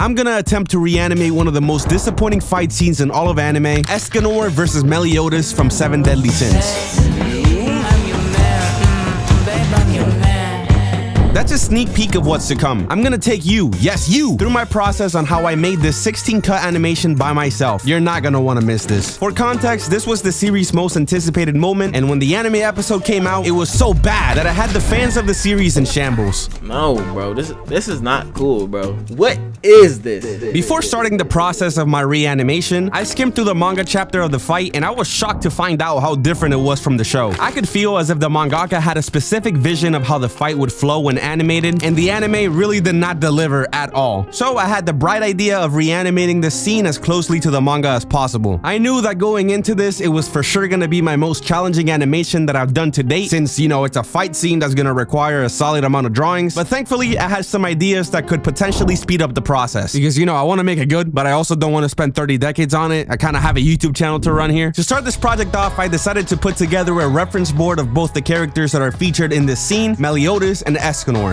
I'm gonna attempt to reanimate one of the most disappointing fight scenes in all of anime, Escanor versus Meliodas from Seven Deadly Sins. That's a sneak peek of what's to come. I'm gonna take you, yes you, through my process on how I made this 16 cut animation by myself. You're not gonna wanna miss this. For context, this was the series' most anticipated moment, and when the anime episode came out, it was so bad that I had the fans of the series in shambles. No, bro, this this is not cool, bro. What is this? Before starting the process of my reanimation, I skimmed through the manga chapter of the fight, and I was shocked to find out how different it was from the show. I could feel as if the mangaka had a specific vision of how the fight would flow when animated, and the anime really did not deliver at all. So I had the bright idea of reanimating the scene as closely to the manga as possible. I knew that going into this, it was for sure gonna be my most challenging animation that I've done to date, since, you know, it's a fight scene that's gonna require a solid amount of drawings, but thankfully, I had some ideas that could potentially speed up the process. Because, you know, I wanna make it good, but I also don't wanna spend 30 decades on it. I kinda have a YouTube channel to run here. To start this project off, I decided to put together a reference board of both the characters that are featured in this scene, Meliodas and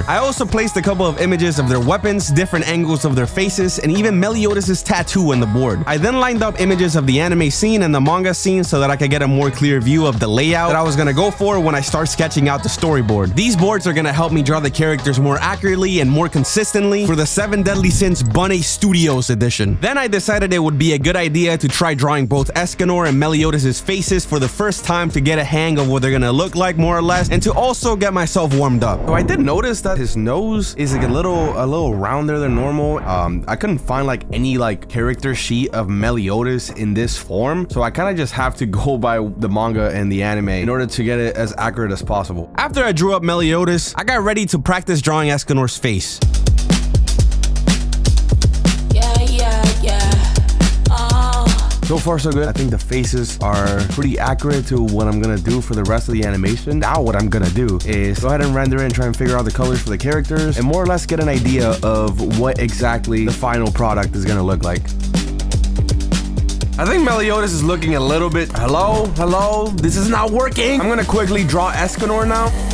I also placed a couple of images of their weapons, different angles of their faces, and even Meliodas' tattoo on the board. I then lined up images of the anime scene and the manga scene so that I could get a more clear view of the layout that I was gonna go for when I start sketching out the storyboard. These boards are gonna help me draw the characters more accurately and more consistently for the 7 Deadly Sins Bunny Studios edition. Then I decided it would be a good idea to try drawing both Escanor and Meliodas' faces for the first time to get a hang of what they're gonna look like more or less and to also get myself warmed up. So I did notice noticed that his nose is like a little a little rounder than normal. Um, I couldn't find like any like character sheet of Meliodas in this form, so I kind of just have to go by the manga and the anime in order to get it as accurate as possible. After I drew up Meliodas, I got ready to practice drawing Escanor's face. So far so good. I think the faces are pretty accurate to what I'm gonna do for the rest of the animation. Now what I'm gonna do is go ahead and render it and try and figure out the colors for the characters and more or less get an idea of what exactly the final product is gonna look like. I think Meliodas is looking a little bit, hello, hello, this is not working. I'm gonna quickly draw Escanor now.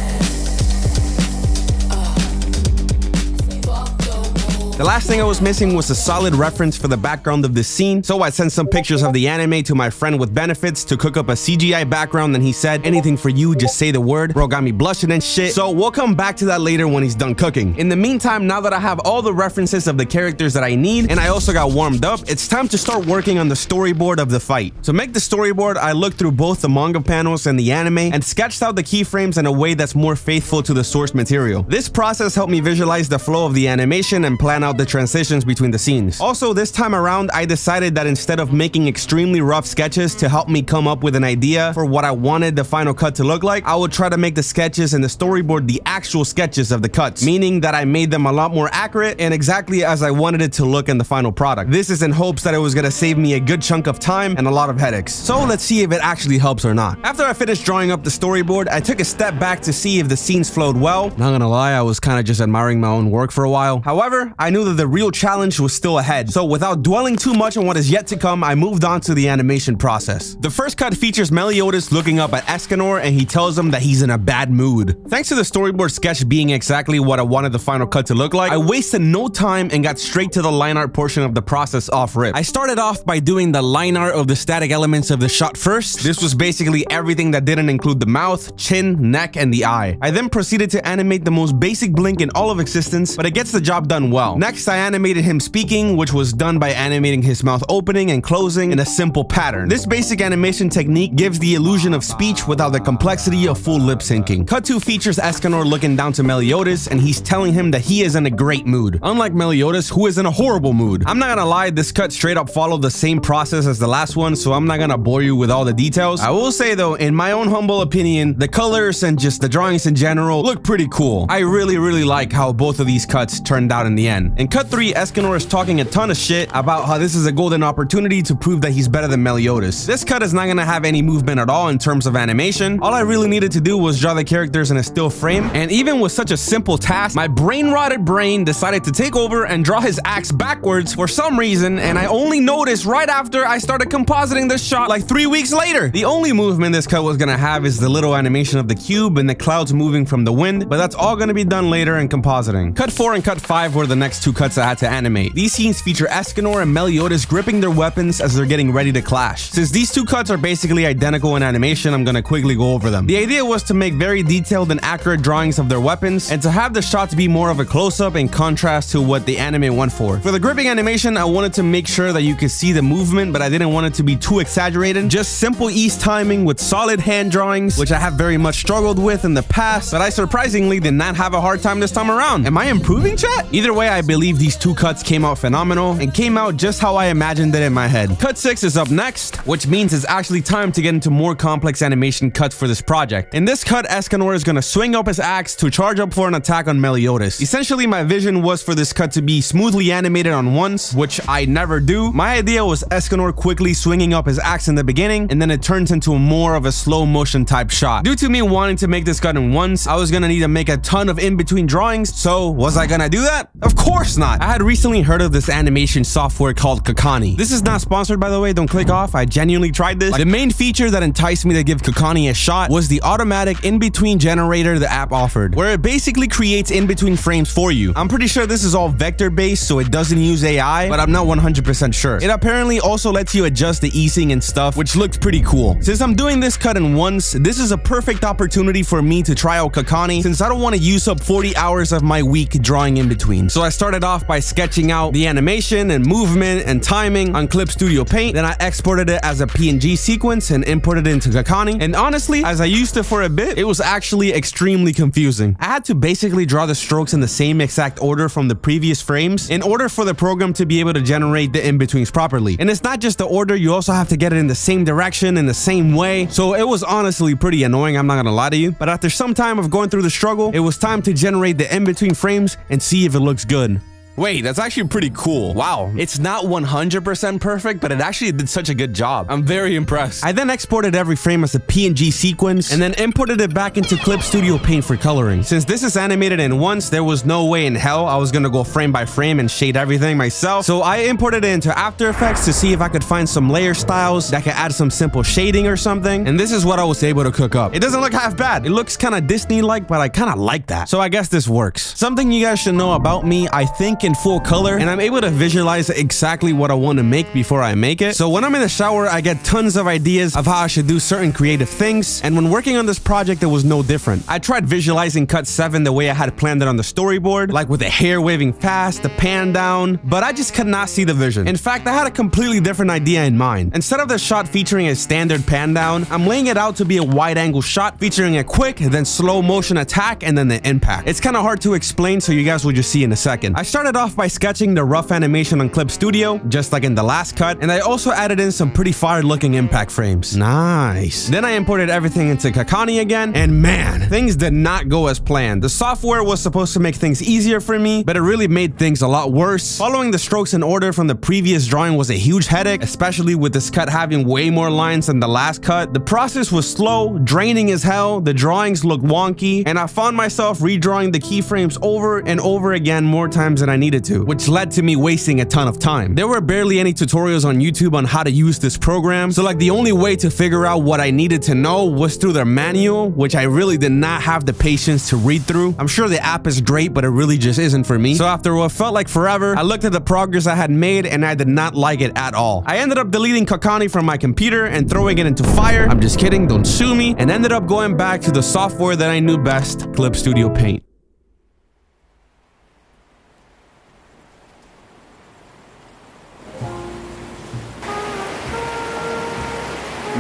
The last thing I was missing was a solid reference for the background of this scene, so I sent some pictures of the anime to my friend with benefits to cook up a CGI background and he said, anything for you, just say the word. Bro got me blushing and shit, so we'll come back to that later when he's done cooking. In the meantime, now that I have all the references of the characters that I need and I also got warmed up, it's time to start working on the storyboard of the fight. To make the storyboard, I looked through both the manga panels and the anime and sketched out the keyframes in a way that's more faithful to the source material. This process helped me visualize the flow of the animation and plan out the transitions between the scenes. Also, this time around, I decided that instead of making extremely rough sketches to help me come up with an idea for what I wanted the final cut to look like, I would try to make the sketches and the storyboard the actual sketches of the cuts, meaning that I made them a lot more accurate and exactly as I wanted it to look in the final product. This is in hopes that it was gonna save me a good chunk of time and a lot of headaches. So let's see if it actually helps or not. After I finished drawing up the storyboard, I took a step back to see if the scenes flowed well. Not gonna lie, I was kind of just admiring my own work for a while. However, I knew that the real challenge was still ahead. So without dwelling too much on what is yet to come, I moved on to the animation process. The first cut features Meliodas looking up at Escanor and he tells him that he's in a bad mood. Thanks to the storyboard sketch being exactly what I wanted the final cut to look like, I wasted no time and got straight to the line art portion of the process off rip. I started off by doing the line art of the static elements of the shot first. This was basically everything that didn't include the mouth, chin, neck, and the eye. I then proceeded to animate the most basic blink in all of existence, but it gets the job done well. Next, I animated him speaking, which was done by animating his mouth opening and closing in a simple pattern. This basic animation technique gives the illusion of speech without the complexity of full lip syncing. Cut 2 features Escanor looking down to Meliodas and he's telling him that he is in a great mood, unlike Meliodas who is in a horrible mood. I'm not gonna lie, this cut straight up followed the same process as the last one, so I'm not gonna bore you with all the details. I will say though, in my own humble opinion, the colors and just the drawings in general look pretty cool. I really, really like how both of these cuts turned out in the end. In cut 3, Escanor is talking a ton of shit about how this is a golden opportunity to prove that he's better than Meliodas. This cut is not gonna have any movement at all in terms of animation. All I really needed to do was draw the characters in a still frame, and even with such a simple task, my brain-rotted brain decided to take over and draw his axe backwards for some reason, and I only noticed right after I started compositing this shot like three weeks later. The only movement this cut was gonna have is the little animation of the cube and the clouds moving from the wind, but that's all gonna be done later in compositing. Cut 4 and cut 5 were the next two cuts I had to animate. These scenes feature Escanor and Meliodas gripping their weapons as they're getting ready to clash. Since these two cuts are basically identical in animation, I'm gonna quickly go over them. The idea was to make very detailed and accurate drawings of their weapons, and to have the shots be more of a close-up in contrast to what the anime went for. For the gripping animation, I wanted to make sure that you could see the movement, but I didn't want it to be too exaggerated. Just simple ease timing with solid hand drawings, which I have very much struggled with in the past, but I surprisingly did not have a hard time this time around. Am I improving, chat? Either way, I believe these two cuts came out phenomenal and came out just how I imagined it in my head. Cut 6 is up next, which means it's actually time to get into more complex animation cuts for this project. In this cut, Escanor is to swing up his axe to charge up for an attack on Meliodas. Essentially, my vision was for this cut to be smoothly animated on once, which I never do. My idea was Escanor quickly swinging up his axe in the beginning, and then it turns into more of a slow motion type shot. Due to me wanting to make this cut in once, I was gonna need to make a ton of in-between drawings, so was I gonna do that? Of course not! I had recently heard of this animation software called CACANi. This is not sponsored by the way, don't click off, I genuinely tried this. Like, the main feature that enticed me to give CACANi a shot was the automatic in-between generator the app offered, where it basically creates in-between frames for you. I'm pretty sure this is all vector-based, so it doesn't use AI, but I'm not 100% sure. It apparently also lets you adjust the easing and stuff, which looked pretty cool. Since I'm doing this cut in once, this is a perfect opportunity for me to try out CACANi since I don't want to use up 40 hours of my week drawing in between. So I started off by sketching out the animation and movement and timing on Clip Studio Paint. Then I exported it as a PNG sequence and imported it into CACANi. And honestly, as I used it for a bit, it was actually extremely confusing. I had to basically draw the strokes in the same exact order from the previous frames in order for the program to be able to generate the in-betweens properly. And it's not just the order, you also have to get it in the same direction in the same way. So it was honestly pretty annoying, I'm not gonna lie to you. But after some time of going through the struggle, it was time to generate the in-between frames and see if it looks good. Wait, that's actually pretty cool. Wow. It's not 100% perfect, but it actually did such a good job. I'm very impressed. I then exported every frame as a PNG sequence and then imported it back into Clip Studio Paint for coloring. Since this is animated in once, there was no way in hell I was gonna go frame by frame and shade everything myself. So I imported it into After Effects to see if I could find some layer styles that could add some simple shading or something. And this is what I was able to cook up. It doesn't look half bad. It looks kind of Disney-like, but I kind of like that. So I guess this works. Something you guys should know about me, I think in full color and I'm able to visualize exactly what I want to make before I make it. So when I'm in the shower, I get tons of ideas of how I should do certain creative things. And when working on this project, it was no different. I tried visualizing cut 7 the way I had planned it on the storyboard, like with the hair waving fast, the pan down, but I just could not see the vision. In fact, I had a completely different idea in mind. Instead of the shot featuring a standard pan down, I'm laying it out to be a wide angle shot featuring a quick, then slow motion attack, and then the impact. It's kind of hard to explain, so you guys will just see in a second. I started off by sketching the rough animation on Clip Studio, just like in the last cut, and I also added in some pretty fire looking impact frames. Nice. Then I imported everything into CACANi again, and man, things did not go as planned. The software was supposed to make things easier for me, but it really made things a lot worse. Following the strokes in order from the previous drawing was a huge headache, especially with this cut having way more lines than the last cut. The process was slow, draining as hell, the drawings looked wonky, and I found myself redrawing the keyframes over and over again more times than I needed to which led to me wasting a ton of time. There were barely any tutorials on YouTube on how to use this program, so like the only way to figure out what I needed to know was through their manual, which I really did not have the patience to read through. I'm sure the app is great, but it really just isn't for me. So after what felt like forever, I looked at the progress I had made and I did not like it at all. I ended up deleting CACANi from my computer and throwing it into fire. I'm just kidding, don't sue me, and ended up going back to the software that I knew best, Clip Studio Paint.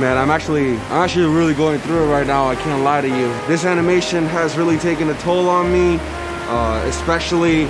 Man, I'm actually, I'm actually really going through it right now. I can't lie to you. This animation has really taken a toll on me, uh, especially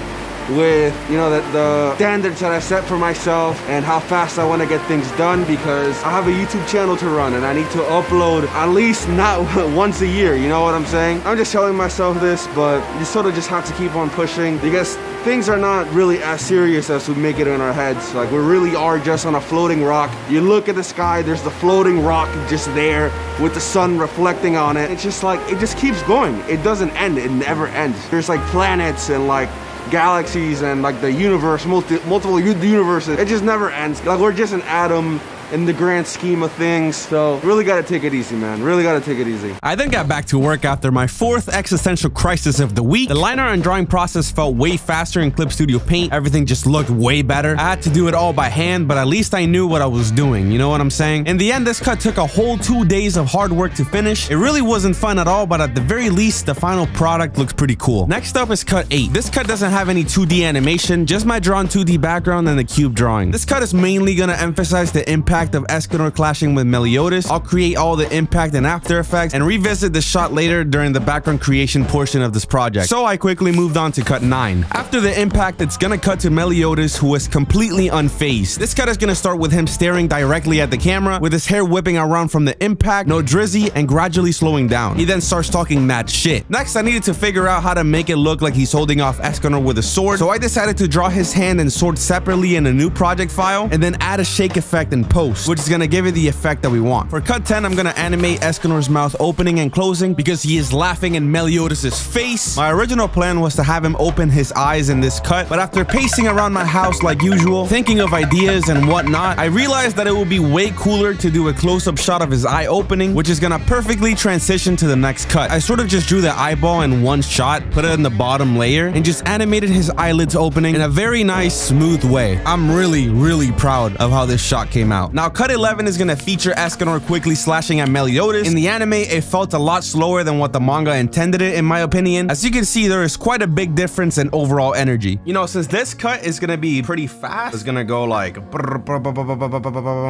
with you know the, the standards that I set for myself and how fast I want to get things done because I have a YouTube channel to run and I need to upload at least not once a year. You know what I'm saying? I'm just telling myself this, but you sort of just have to keep on pushing because things are not really as serious as we make it in our heads. Like we really are just on a floating rock. You look at the sky, there's the floating rock just there with the sun reflecting on it. It's just like, it just keeps going. It doesn't end, it never ends. There's like planets and like galaxies and like the universe, multi multiple universes. It just never ends. Like we're just an atom in the grand scheme of things. So really gotta take it easy, man. Really gotta take it easy. I then got back to work after my fourth existential crisis of the week. The liner and drawing process felt way faster in Clip Studio Paint. Everything just looked way better. I had to do it all by hand, but at least I knew what I was doing. You know what I'm saying? In the end, this cut took a whole two days of hard work to finish. It really wasn't fun at all, but at the very least, the final product looks pretty cool. Next up is cut 8. This cut doesn't have any 2D animation, just my drawn 2D background and the cube drawing. This cut is mainly gonna emphasize the impact of Escanor clashing with Meliodas. I'll create all the impact and After Effects and revisit the shot later during the background creation portion of this project. So I quickly moved on to cut 9. After the impact, it's gonna cut to Meliodas who is completely unfazed. This cut is gonna start with him staring directly at the camera with his hair whipping around from the impact, no drizzy, and gradually slowing down. He then starts talking mad shit. Next, I needed to figure out how to make it look like he's holding off Escanor with a sword, so I decided to draw his hand and sword separately in a new project file and then add a shake effect and in post, which is gonna give it the effect that we want. For cut 10, I'm gonna animate Escanor's mouth opening and closing because he is laughing in Meliodas' face. My original plan was to have him open his eyes in this cut, but after pacing around my house like usual, thinking of ideas and whatnot, I realized that it would be way cooler to do a close-up shot of his eye opening, which is gonna perfectly transition to the next cut. I sort of just drew the eyeball in one shot, put it in the bottom layer, and just animated his eyelids opening in a very nice, smooth way. I'm really, really proud of how this shot came out. Now, cut 11 is gonna feature Escanor quickly slashing at Meliodas. In the anime, it felt a lot slower than what the manga intended it, in my opinion. As you can see, there is quite a big difference in overall energy. You know, since this cut is gonna be pretty fast, it's gonna go like...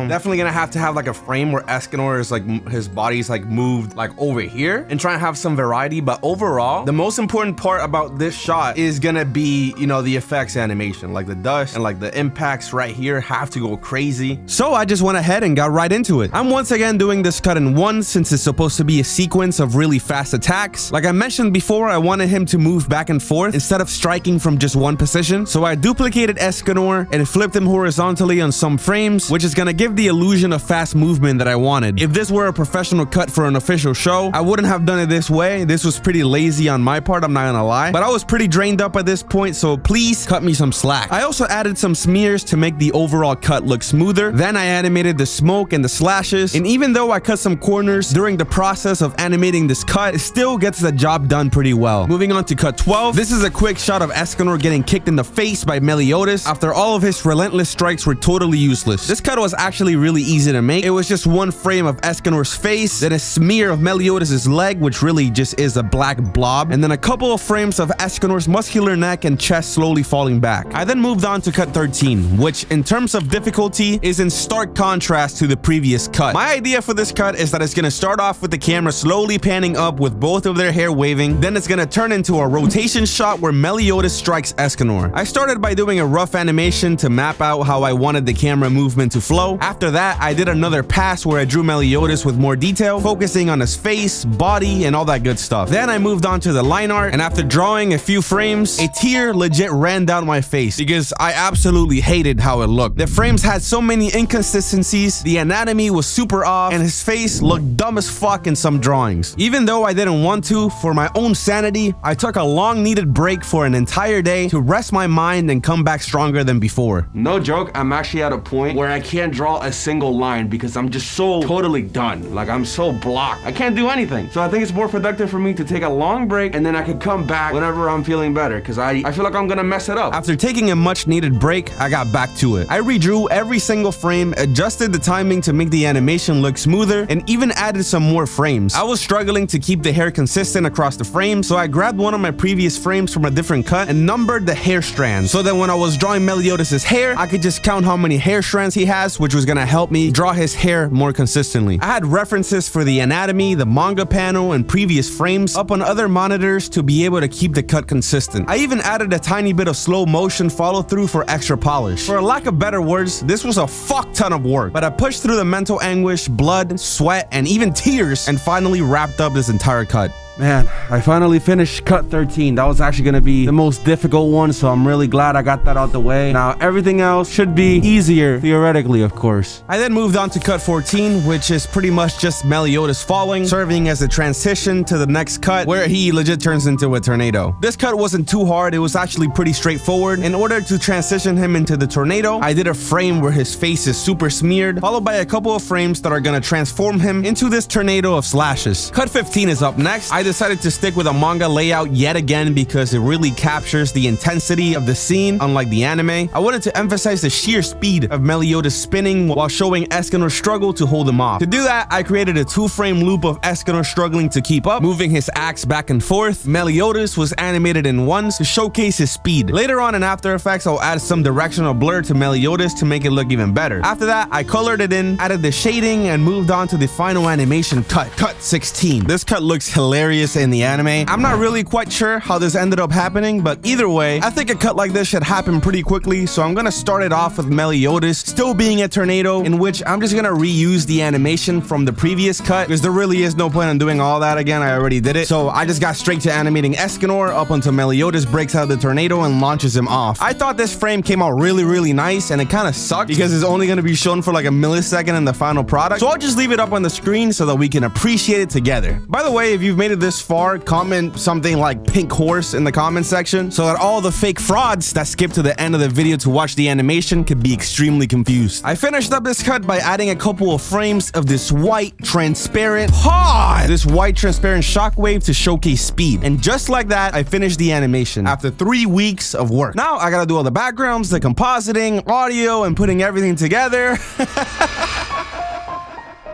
Definitely gonna have to have like a frame where Escanor is like, his body's like moved like over here and try and have some variety. But overall, the most important part about this shot is gonna be, you know, the effects animation, like the dust and like the impacts right here have to go crazy. So I just went ahead and got right into it. I'm once again doing this cut in one since it's supposed to be a sequence of really fast attacks. Like I mentioned before, I wanted him to move back and forth instead of striking from just one position. So I duplicated Escanor and flipped him horizontally on some frames, which is gonna give the illusion of fast movement that I wanted. If this were a professional cut for an official show, I wouldn't have done it this way. This was pretty lazy on my part, I'm not gonna lie. But I was pretty drained up at this point, so please cut me some slack. I also added some smears to make the overall cut look smoother. Then I animated the smoke and the slashes. And even though I cut some corners during the process of animating this cut, it still gets the job done pretty well. Moving on to cut 12, this is a quick shot of Escanor getting kicked in the face by Meliodas after all of his relentless strikes were totally useless. This cut was actually really easy to make. It was just one frame of Escanor's face, then a smear of Meliodas' leg, which really just is a black blob, and then a couple of frames of Escanor's muscular neck and chest slowly falling back. I then moved on to cut 13, which in terms of difficulty is in stark contrast to the previous cut. My idea for this cut is that it's going to start off with the camera slowly panning up with both of their hair waving, then it's going to turn into a rotation shot where Meliodas strikes Escanor. I started by doing a rough animation to map out how I wanted the camera movement to flow. After that, I did another pass where I drew Meliodas with more detail, focusing on his face, body, and all that good stuff. Then I moved on to the line art, and after drawing a few frames, a tear legit ran down my face because I absolutely hated how it looked. The frames had so many inconsistencies, the anatomy was super off, and his face looked dumb as fuck in some drawings. Even though I didn't want to, for my own sanity, I took a long needed break for an entire day to rest my mind and come back stronger than before. No joke, I'm actually at a point where I can't draw a single line because I'm just so totally done. Like I'm so blocked. I can't do anything. So I think it's more productive for me to take a long break and then I can come back whenever I'm feeling better because I, I feel like I'm gonna mess it up. After taking a much needed break, I got back to it. I redrew every single frame, adjusted the timing to make the animation look smoother, and even added some more frames. I was struggling to keep the hair consistent across the frame, so I grabbed one of my previous frames from a different cut and numbered the hair strands. So that when I was drawing Meliodas' hair, I could just count how many hair strands he has, which was gonna help me draw his hair more consistently. I had references for the anatomy, the manga panel, and previous frames up on other monitors to be able to keep the cut consistent. I even added a tiny bit of slow motion follow through for extra polish. For a lack of better words, this was a fuck ton of work, but I pushed through the mental anguish, blood, sweat, and even tears and finally wrapped up this entire cut. Man, I finally finished cut 13. That was actually going to be the most difficult one, so I'm really glad I got that out the way. Now, everything else should be easier, theoretically, of course. I then moved on to cut 14, which is pretty much just Meliodas falling, serving as a transition to the next cut, where he legit turns into a tornado. This cut wasn't too hard, it was actually pretty straightforward. In order to transition him into the tornado, I did a frame where his face is super smeared, followed by a couple of frames that are gonna transform him into this tornado of slashes. Cut 15 is up next. I decided to stick with a manga layout yet again because it really captures the intensity of the scene, unlike the anime. I wanted to emphasize the sheer speed of Meliodas spinning while showing Escanor's struggle to hold him off. To do that, I created a two-frame loop of Escanor struggling to keep up, moving his axe back and forth. Meliodas was animated in ones to showcase his speed. Later on in After Effects, I'll add some directional blur to Meliodas to make it look even better. After that, I colored it in, added the shading, and moved on to the final animation cut, cut 16. This cut looks hilarious in the anime. I'm not really quite sure how this ended up happening, but either way, I think a cut like this should happen pretty quickly, so I'm gonna start it off with Meliodas still being a tornado, in which I'm just gonna reuse the animation from the previous cut, because there really is no point in doing all that again, I already did it. So I just got straight to animating Escanor up until Meliodas breaks out of the tornado and launches him off. I thought this frame came out really, really nice, and it kind of sucked because it's only gonna be shown for like a millisecond in the final product. So I'll just leave it up on the screen so that we can appreciate it together. By the way, if you've made it this far, comment something like pink horse in the comment section so that all the fake frauds that skip to the end of the video to watch the animation could be extremely confused. I finished up this cut by adding a couple of frames of this white transparent pod, this white transparent shockwave to showcase speed. And just like that, I finished the animation after three weeks of work. Now I gotta do all the backgrounds, the compositing, audio, and putting everything together.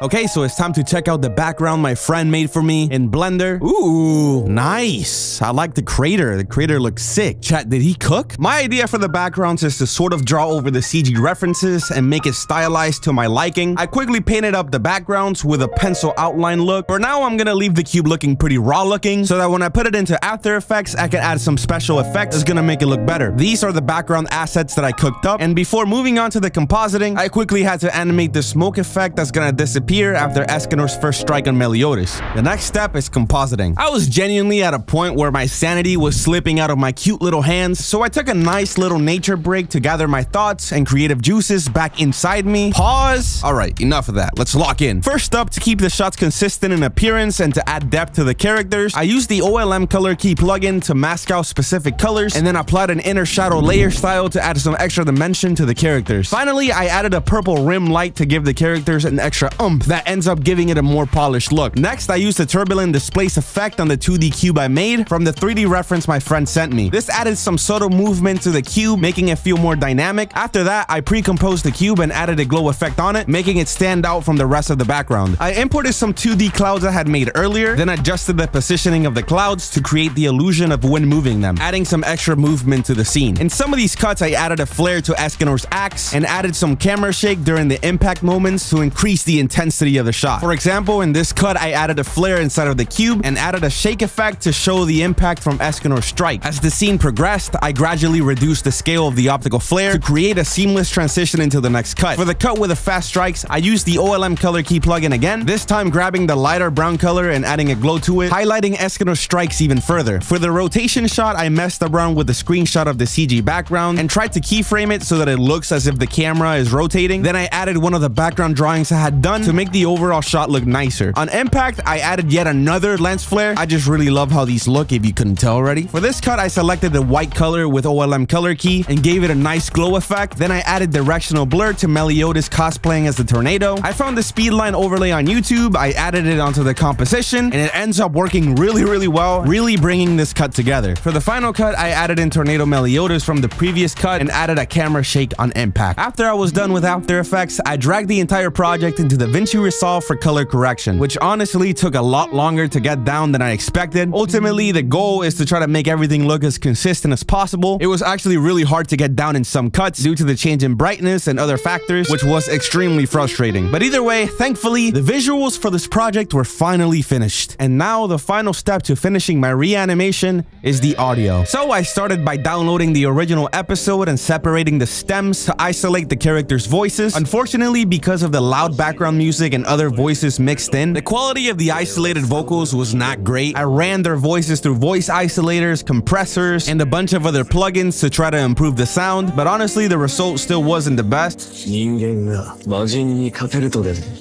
Okay, so it's time to check out the background my friend made for me in Blender. Ooh, nice. I like the crater. The crater looks sick. Chat, did he cook? My idea for the backgrounds is to sort of draw over the CG references and make it stylized to my liking. I quickly painted up the backgrounds with a pencil outline look. For now, I'm gonna leave the cube looking pretty raw looking so that when I put it into After Effects, I can add some special effects that's gonna make it look better. These are the background assets that I cooked up. And before moving on to the compositing, I quickly had to animate the smoke effect that's gonna disappear disappear after Escanor's first strike on Meliodas. The next step is compositing. I was genuinely at a point where my sanity was slipping out of my cute little hands, so I took a nice little nature break to gather my thoughts and creative juices back inside me. Pause. All right, enough of that. Let's lock in. First up, to keep the shots consistent in appearance and to add depth to the characters, I used the OLM Color Key plugin to mask out specific colors and then applied an inner shadow layer style to add some extra dimension to the characters. Finally, I added a purple rim light to give the characters an extra umph that ends up giving it a more polished look. Next, I used the turbulent displace effect on the 2D cube I made from the 3D reference my friend sent me. This added some subtle movement to the cube, making it feel more dynamic. After that, I pre-composed the cube and added a glow effect on it, making it stand out from the rest of the background. I imported some 2D clouds I had made earlier, then adjusted the positioning of the clouds to create the illusion of wind moving them, adding some extra movement to the scene. In some of these cuts, I added a flare to Escanor's axe and added some camera shake during the impact moments to increase the intensity of the shot. For example, in this cut, I added a flare inside of the cube and added a shake effect to show the impact from Escanor's strike. As the scene progressed, I gradually reduced the scale of the optical flare to create a seamless transition into the next cut. For the cut with the fast strikes, I used the OLM color key plugin again, this time grabbing the lighter brown color and adding a glow to it, highlighting Escanor's strikes even further. For the rotation shot, I messed around with the screenshot of the CG background and tried to keyframe it so that it looks as if the camera is rotating. Then I added one of the background drawings I had done to make the overall shot look nicer. On impact, I added yet another lens flare. I just really love how these look if you couldn't tell already. For this cut, I selected the white color with OLM color key and gave it a nice glow effect. Then I added directional blur to Meliodas cosplaying as the tornado. I found the speedline overlay on YouTube. I added it onto the composition and it ends up working really, really well, really bringing this cut together. For the final cut, I added in Tornado Meliodas from the previous cut and added a camera shake on impact. After I was done with After Effects, I dragged the entire project into DaVinci Resolve for color correction, which honestly took a lot longer to get down than I expected. Ultimately, the goal is to try to make everything look as consistent as possible. It was actually really hard to get down in some cuts due to the change in brightness and other factors, which was extremely frustrating. But either way, thankfully, the visuals for this project were finally finished. And now the final step to finishing my reanimation is the audio. So I started by downloading the original episode and separating the stems to isolate the characters' voices. Unfortunately, because of the loud background music music and other voices mixed in. The quality of the isolated vocals was not great. I ran their voices through voice isolators, compressors, and a bunch of other plugins to try to improve the sound, but honestly, the result still wasn't the best.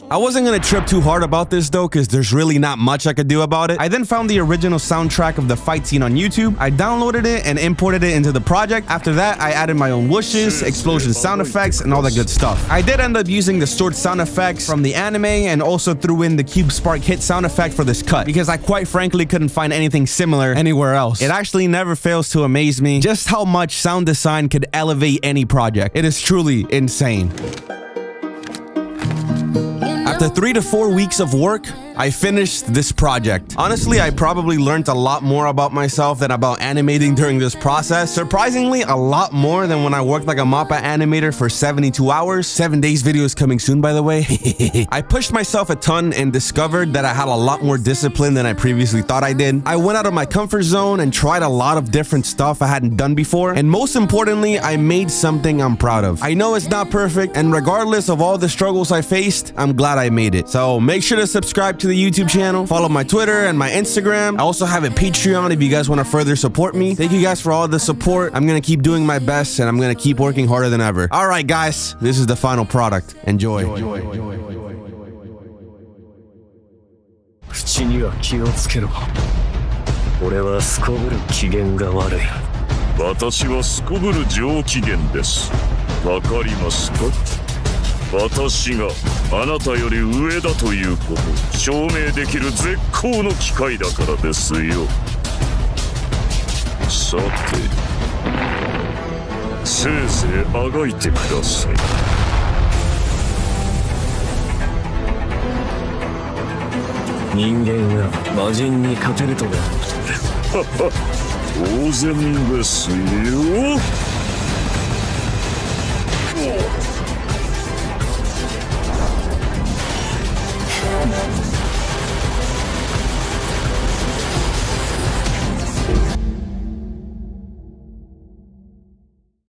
I wasn't gonna trip too hard about this though, cause there's really not much I could do about it. I then found the original soundtrack of the fight scene on YouTube. I downloaded it and imported it into the project. After that, I added my own whooshes, explosion sound effects, and all that good stuff. I did end up using the stored sound effects from the anime and also threw in the Cube Spark hit sound effect for this cut because I quite frankly couldn't find anything similar anywhere else. It actually never fails to amaze me just how much sound design could elevate any project. It is truly insane. After three to four weeks of work, I finished this project. Honestly, I probably learned a lot more about myself than about animating during this process. Surprisingly, a lot more than when I worked like a MAPPA animator for 72 hours. Seven days video is coming soon, by the way. I pushed myself a ton and discovered that I had a lot more discipline than I previously thought I did. I went out of my comfort zone and tried a lot of different stuff I hadn't done before. And most importantly, I made something I'm proud of. I know it's not perfect, and regardless of all the struggles I faced, I'm glad I made it. So make sure to subscribe to the YouTube channel, follow my Twitter and my Instagram. I also have a Patreon if you guys want to further support me. Thank you guys for all the support. I'm going to keep doing my best and I'm going to keep working harder than ever. All right, guys, this is the final product. Enjoy. 口には気をつけろ俺はすこぶる機嫌が悪い私はすこぶる上機嫌ですわかりますか 私があなたより上だということを証明できる絶好の機会だからですよ。さてせいぜいあがいてください。人間が魔人に勝てるとでも 当然ですよ